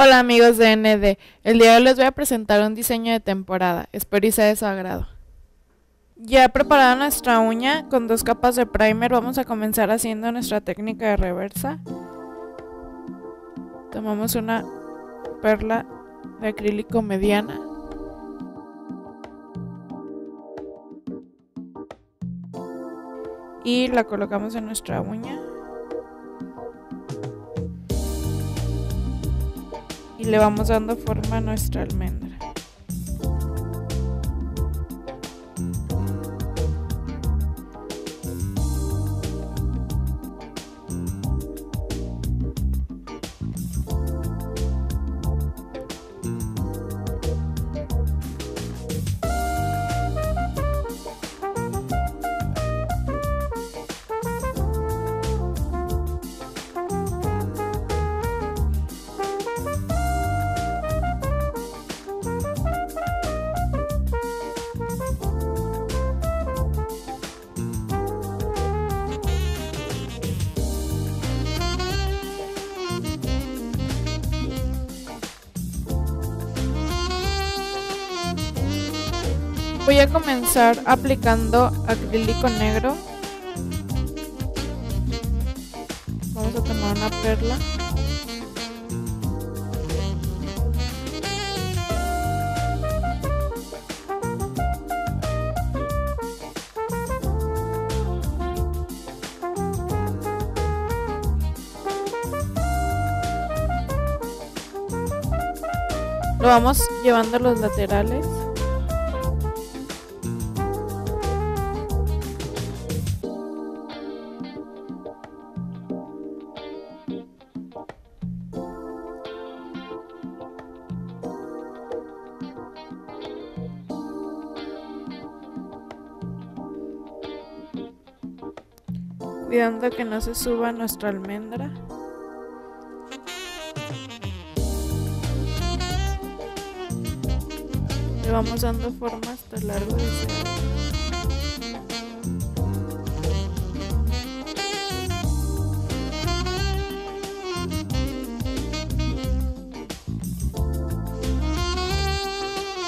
Hola amigos de ND, el día de hoy les voy a presentar un diseño de temporada, espero y sea de su agrado. Ya he preparado nuestra uña con dos capas de primer, vamos a comenzar haciendo nuestra técnica de reversa. Tomamos una perla de acrílico mediana. Y la colocamos en nuestra uña. Le vamos dando forma a nuestra almendra. Voy a comenzar aplicando acrílico negro. Vamos a tomar una perla. Lo vamos llevando a los laterales. Cuidando que no se suba nuestra almendra. Le vamos dando forma hasta el largo de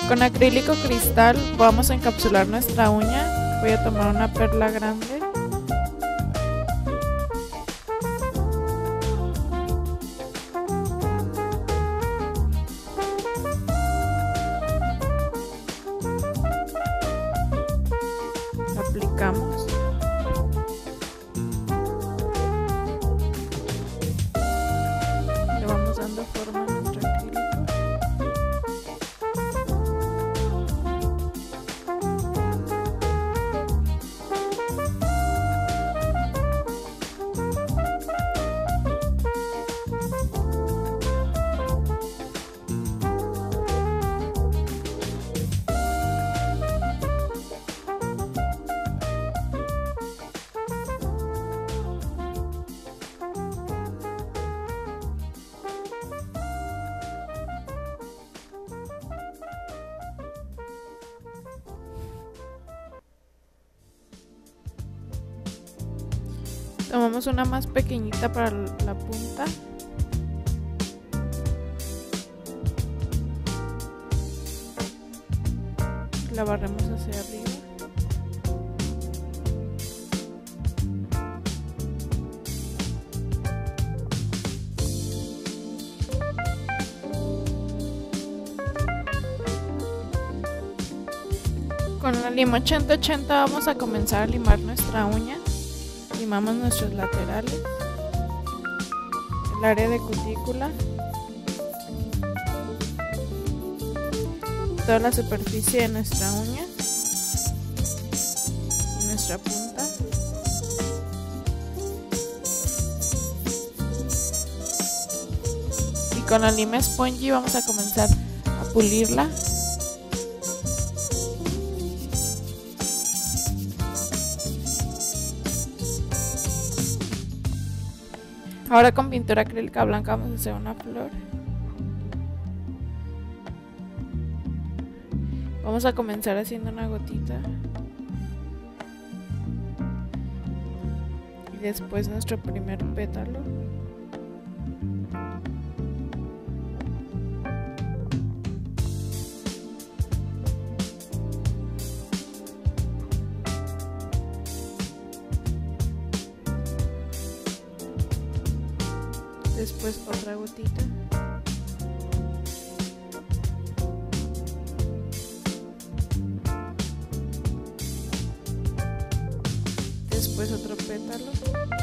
Con acrílico cristal vamos a encapsular nuestra uña. Voy a tomar una perla grande Кому? Tomamos una más pequeñita para la punta. La barremos hacia arriba. Con la lima 8080 vamos a comenzar a limar nuestra uña limamos nuestros laterales, el área de cutícula, toda la superficie de nuestra uña, nuestra punta. Y con la lima spongy vamos a comenzar a pulirla Ahora con pintura acrílica blanca vamos a hacer una flor. Vamos a comenzar haciendo una gotita. Y después nuestro primer pétalo. Después otra gotita. Después otro pétalo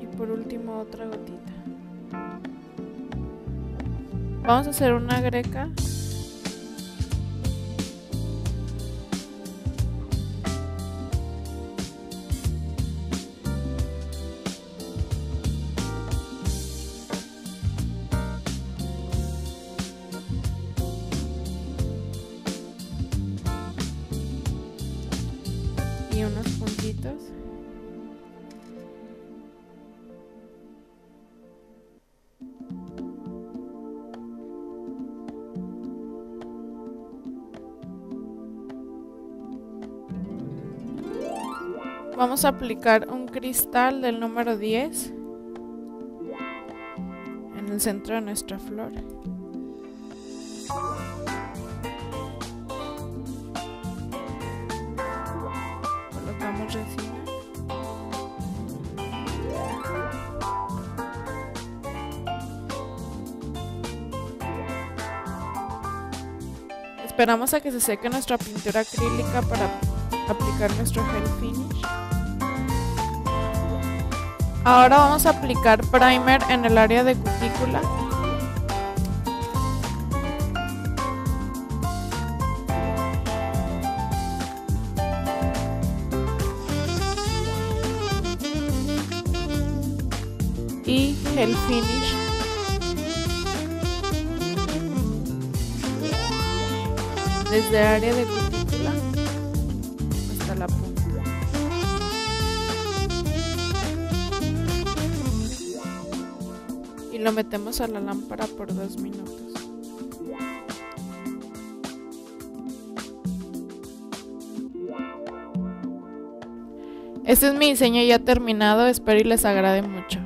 y por último otra gotita. Vamos a hacer una greca puntitos Vamos a aplicar un cristal del número 10 en el centro de nuestra flor. Esperamos a que se seque nuestra pintura acrílica para aplicar nuestro gel finish. Ahora vamos a aplicar primer en el área de cutícula. Y gel finish. Desde el área de cutícula hasta la punta. y lo metemos a la lámpara por dos minutos. Este es mi diseño ya terminado, espero y les agrade mucho.